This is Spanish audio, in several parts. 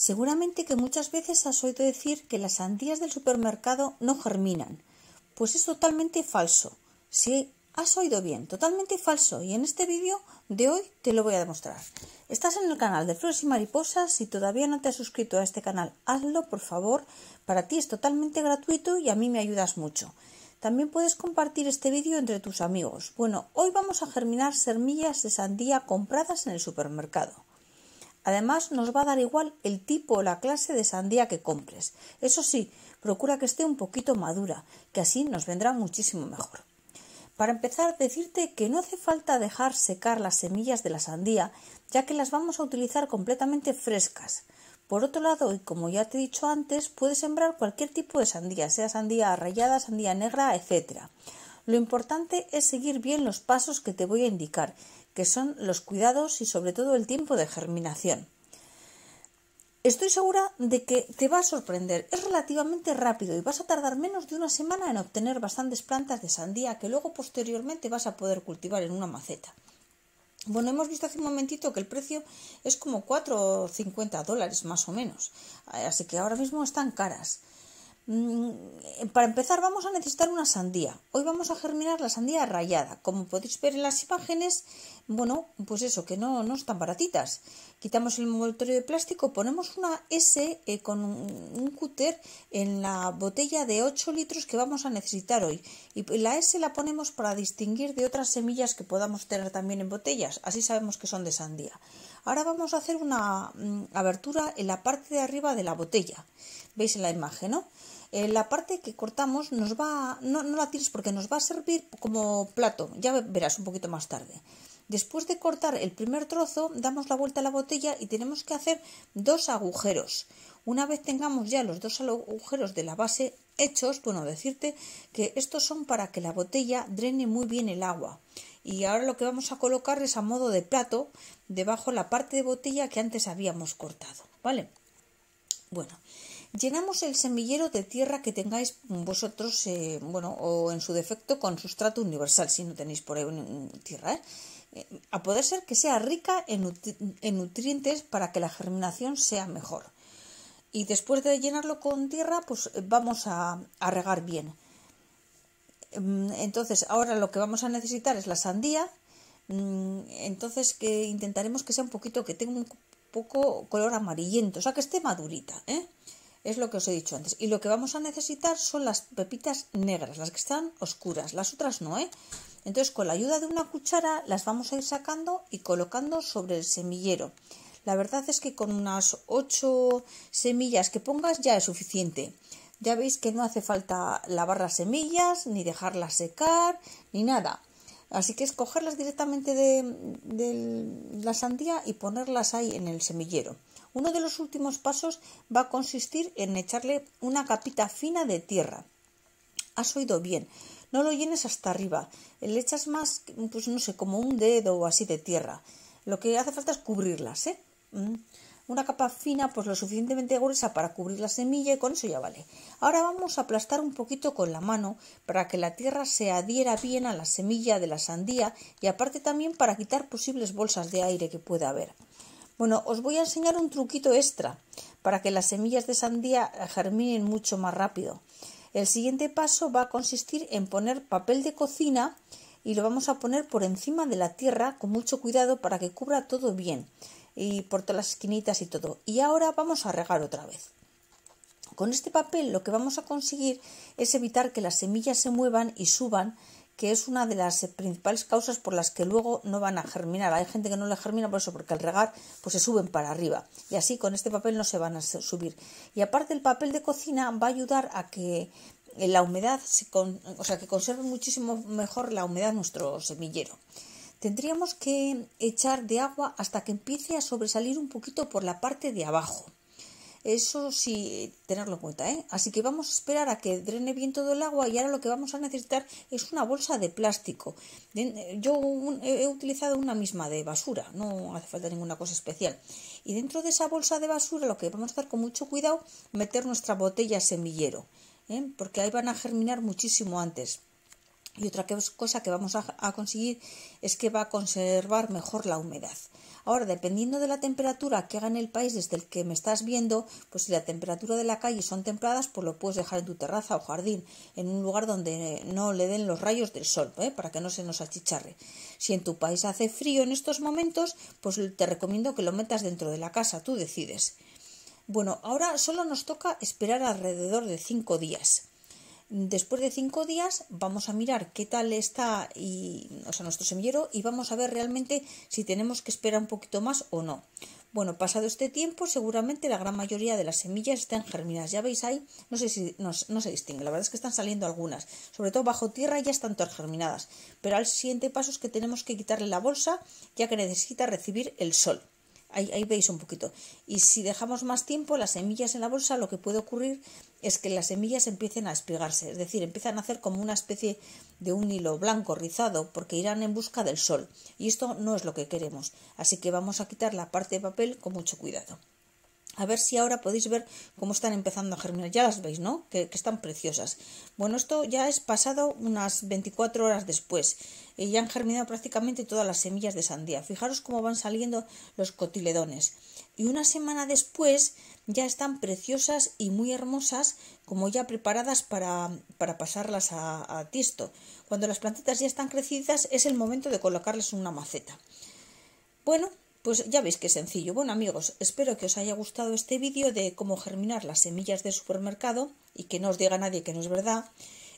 Seguramente que muchas veces has oído decir que las sandías del supermercado no germinan. Pues es totalmente falso. Sí, has oído bien, totalmente falso. Y en este vídeo de hoy te lo voy a demostrar. Estás en el canal de Flores y Mariposas. Si todavía no te has suscrito a este canal, hazlo, por favor. Para ti es totalmente gratuito y a mí me ayudas mucho. También puedes compartir este vídeo entre tus amigos. Bueno, hoy vamos a germinar semillas de sandía compradas en el supermercado. Además, nos va a dar igual el tipo o la clase de sandía que compres. Eso sí, procura que esté un poquito madura, que así nos vendrá muchísimo mejor. Para empezar, decirte que no hace falta dejar secar las semillas de la sandía, ya que las vamos a utilizar completamente frescas. Por otro lado, y como ya te he dicho antes, puedes sembrar cualquier tipo de sandía, sea sandía rayada, sandía negra, etc. Lo importante es seguir bien los pasos que te voy a indicar que son los cuidados y sobre todo el tiempo de germinación. Estoy segura de que te va a sorprender. Es relativamente rápido y vas a tardar menos de una semana en obtener bastantes plantas de sandía que luego posteriormente vas a poder cultivar en una maceta. Bueno, hemos visto hace un momentito que el precio es como 4 o 50 dólares más o menos. Así que ahora mismo están caras. Mm, para empezar vamos a necesitar una sandía. Hoy vamos a germinar la sandía rayada. Como podéis ver en las imágenes, bueno, pues eso, que no, no están baratitas. Quitamos el envoltorio de plástico, ponemos una S eh, con un, cúter en la botella de 8 litros que vamos a necesitar hoy. Y la S la ponemos para distinguir de otras semillas que podamos tener también en botellas. Así sabemos que son de sandía. Ahora vamos a hacer una mm, abertura en la parte de arriba de la botella. ¿Veis en la imagen, no? Eh, la parte que cortamos nos va, no, no la tires porque nos va a servir como plato, ya verás un poquito más tarde. Después de cortar el primer trozo, damos la vuelta a la botella y tenemos que hacer dos agujeros. Una vez tengamos ya los dos agujeros de la base hechos, bueno, decirte que estos son para que la botella drene muy bien el agua. Y ahora lo que vamos a colocar es a modo de plato debajo la parte de botella que antes habíamos cortado, ¿vale? Bueno, Llenamos el semillero de tierra que tengáis vosotros, eh, bueno, o en su defecto con sustrato universal, si no tenéis por ahí tierra. ¿eh? ¿eh? a poder ser que sea rica en, nutrientes para que la germinación sea mejor. Y después de llenarlo con tierra, pues eh, vamos a, a regar bien. Mm, entonces, ahora lo que vamos a necesitar es la sandía. Mm, entonces, que intentaremos que sea un poquito, que tenga un poco color amarillento, o sea, que esté madurita, ¿eh? es lo que os he dicho antes. Y lo que vamos a necesitar son las pepitas negras, las que están oscuras, las otras no, ¿eh? Entonces, con la ayuda de una cuchara las vamos a ir sacando y colocando sobre el semillero. La verdad es que con unas 8 semillas que pongas ya es suficiente. Ya veis que no hace falta lavar las semillas, ni dejarlas secar, ni nada. Así que escogerlas directamente de, la sandía y ponerlas ahí en el semillero. Uno de los últimos pasos va a consistir en echarle una capita fina de tierra. Has oído bien, no lo llenes hasta arriba, le echas más, pues no sé, como un dedo o así de tierra. Lo que hace falta es cubrirlas, ¿eh? Mm. Una capa fina, pues lo suficientemente gruesa para cubrir la semilla y con eso ya vale. Ahora vamos a aplastar un poquito con la mano para que la tierra se adhiera bien a la semilla de la sandía y aparte también para quitar posibles bolsas de aire que pueda haber. Bueno, os voy a enseñar un truquito extra para que las semillas de sandía germinen mucho más rápido. El siguiente paso va a consistir en poner papel de cocina y lo vamos a poner por encima de la tierra con mucho cuidado para que cubra todo bien y por todas las esquinitas y todo. Y ahora vamos a regar otra vez. Con este papel lo que vamos a conseguir es evitar que las semillas se muevan y suban que es una de las principales causas por las que luego no van a germinar. Hay gente que no le germina por eso, porque al regar pues se suben para arriba y así con este papel no se van a subir. Y aparte el papel de cocina va a ayudar a que la humedad, o sea, que conserve muchísimo mejor la humedad nuestro semillero. Tendríamos que echar de agua hasta que empiece a sobresalir un poquito por la parte de abajo. Eso sí, tenerlo en cuenta, ¿eh? Así que vamos a esperar a que drene bien todo el agua y ahora lo que vamos a necesitar es una bolsa de plástico. Yo he utilizado una misma de basura, no hace falta ninguna cosa especial. Y dentro de esa bolsa de basura lo que vamos a hacer con mucho cuidado, meter nuestra botella semillero, ¿eh? porque ahí van a germinar muchísimo antes. Y otra cosa que vamos a conseguir es que va a conservar mejor la humedad. Ahora, dependiendo de la temperatura que haga en el país desde el que me estás viendo, pues si la temperatura de la calle son templadas, pues lo puedes dejar en tu terraza o jardín, en un lugar donde no le den los rayos del sol, ¿eh? para que no se nos achicharre. Si en tu país hace frío en estos momentos, pues te recomiendo que lo metas dentro de la casa, tú decides. Bueno, ahora solo nos toca esperar alrededor de cinco días. Después de cinco días vamos a mirar qué tal está o sea, nuestro semillero y vamos a ver realmente si tenemos que esperar un poquito más o no. Bueno, pasado este tiempo, seguramente la gran mayoría de las semillas están germinadas. Ya veis ahí, no sé si no, se distingue, la verdad es que están saliendo algunas. Sobre todo bajo tierra ya están todas germinadas. Pero al siguiente paso es que tenemos que quitarle la bolsa ya que necesita recibir el sol. Ahí, veis un poquito. Y si dejamos más tiempo las semillas en la bolsa, lo que puede ocurrir es que las semillas empiecen a espigarse, es decir, empiezan a hacer como una especie de un hilo blanco rizado, porque irán en busca del sol. Y esto no es lo que queremos. Así que vamos a quitar la parte de papel con mucho cuidado. A ver si ahora podéis ver cómo están empezando a germinar. Ya las veis, ¿no? Que, están preciosas. Bueno, esto ya es pasado unas 24 horas después. Y ya han germinado prácticamente todas las semillas de sandía. Fijaros cómo van saliendo los cotiledones. Y una semana después ya están preciosas y muy hermosas, como ya preparadas para, para pasarlas a, a tiesto. Cuando las plantitas ya están crecidas es el momento de colocarles una maceta. Bueno, pues ya veis que sencillo. Bueno amigos, espero que os haya gustado este vídeo de cómo germinar las semillas de supermercado y que no os diga nadie que no es verdad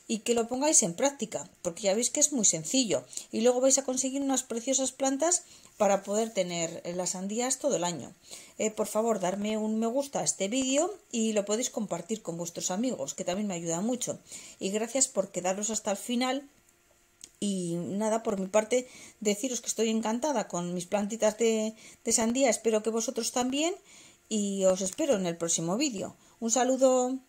y que lo pongáis en práctica, porque ya veis que es muy sencillo y luego vais a conseguir unas preciosas plantas para poder tener las sandías todo el año. Eh, por favor, darme un me gusta a este vídeo y lo podéis compartir con vuestros amigos, que también me ayuda mucho. Y gracias por quedaros hasta el final y nada, por mi parte, deciros que estoy encantada con mis plantitas de, de sandía. Espero que vosotros también. Y os espero en el próximo vídeo. Un saludo.